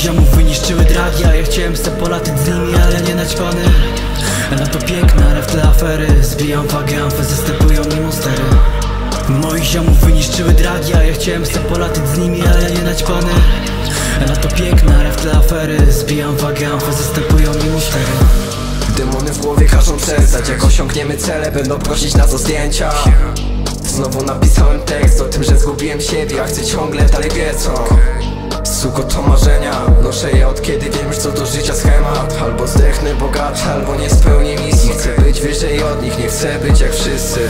ziomów wyniszczyły dragi, a ja chciałem se polatać z nimi, ale nie naćpany Na to piękna, ale w tle afery. Zbijam wagę, amfy zastępują mi monstery. Moich ziomów wyniszczyły dragi, a ja chciałem se polatać z nimi, ale nie naćpany Na to piękna, ale w tle afery. Zbijam wagę, amfy zastępują mi monstery. Demony w głowie każą przestać. Jak osiągniemy cele będą prosić nas o zdjęcia. Znowu napisałem tekst o tym, że zgubiłem siebie A chcę ciągle dalej wie co Suko to marzenia. Noszę je od kiedy wiem już co do życia schemat. Albo zdechnę bogaty, albo nie spełnię misji. Chcę być wyżej od nich, nie chcę być jak wszyscy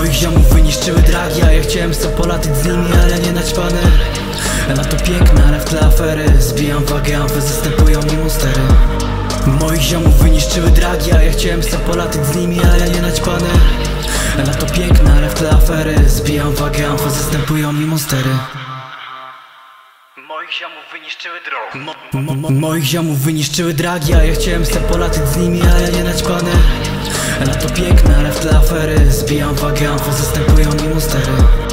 Moich ziomów wyniszczyły dragi, a ja chciałem se polatać z nimi, ale nie naćpany Na to piękne, ale w tle afery. Zbijam wagę, amfy zastępują mi monstery Moich ziomów wyniszczyły dragi, a ja chciałem se polatać z nimi, ale nie naćpany Na to piękne, ale w tle afery. Zbijam wagę, amfy zastępują mi monstery Moich ziomów wyniszczyły drog. Mo- mo- Moich ziomów wyniszczyły dragi, a ja chciałem se polatać z nimi, ale nie naćpany Na to piękne, tle afery Zbijam wagę, amfy zastępują mi monstery